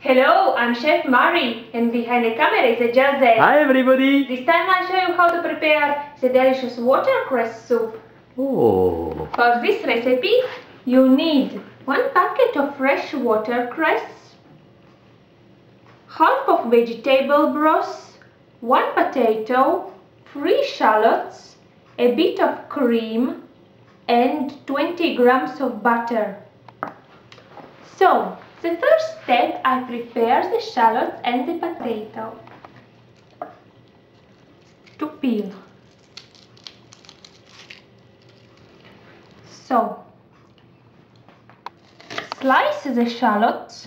Hello, I'm Chef Mary, and behind the camera is Jose. Hi everybody! This time I'll show you how to prepare the delicious watercress soup. Oh, For this recipe, you need one packet of fresh watercress, half of vegetable broth, one potato, three shallots, a bit of cream, and 20 grams of butter. So, the first step, I prepare the shallots and the potato to peel. So, slice the shallots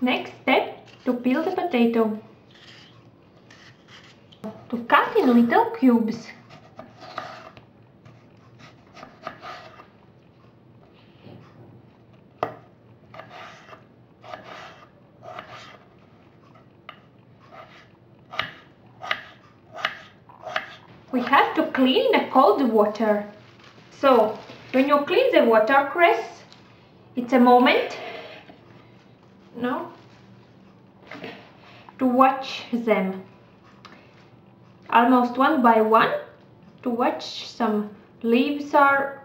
Next step, to peel the potato. To cut in little cubes. we have to clean in cold water. So, when you clean the watercress, it's a moment, no, to watch them. Almost one by one, to watch some leaves are,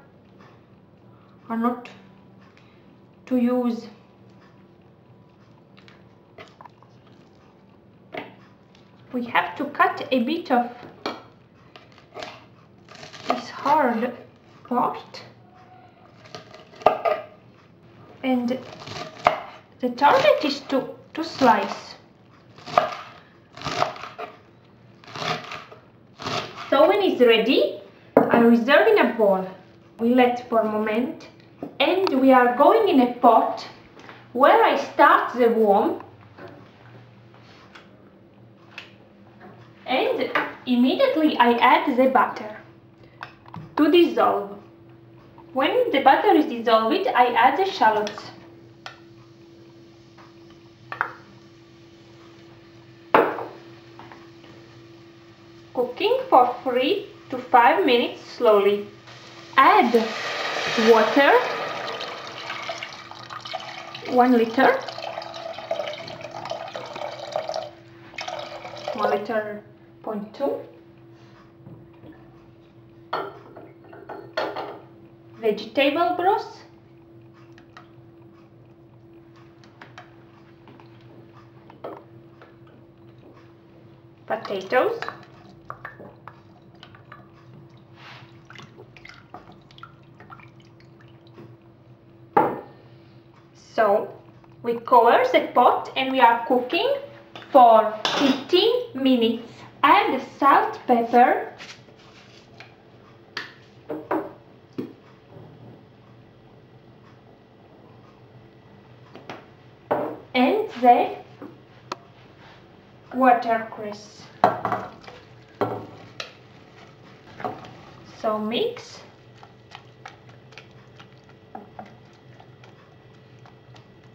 are not to use. We have to cut a bit of this hard part and the target is to, to slice. So when it's ready, I reserve in a bowl. We let for a moment and we are going in a pot where I start the warm and immediately I add the butter to dissolve. When the butter is dissolved, I add the shallots. Cooking for 3 to 5 minutes slowly. Add water, 1 liter, 1 liter point 2 vegetable broth, potatoes, so we cover the pot and we are cooking for 15 minutes. Add the salt, pepper, and the watercress. So mix.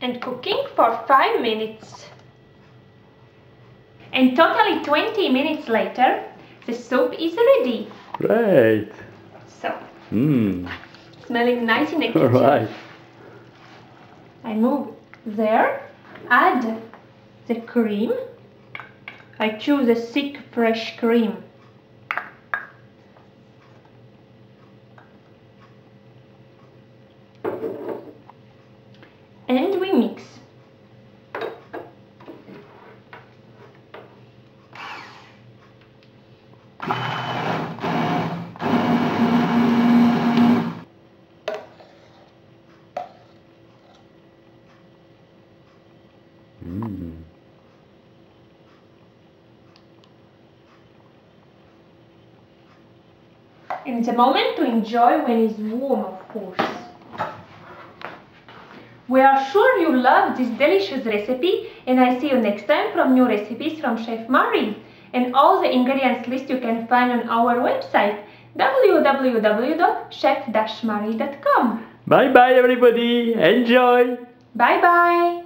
And cooking for 5 minutes. And totally 20 minutes later, the soup is ready. great! So, Mmm, smelling nice in the kitchen. alright. I move there, add the cream. I choose a thick fresh cream. And we mix. Mmm. And it's a moment to enjoy when it's warm, of course. We are sure you love this delicious recipe and I see you next time from new recipes from Chef Mary. And all the ingredients list you can find on our website www.chef-mary.com. Bye bye everybody! Enjoy! Bye bye!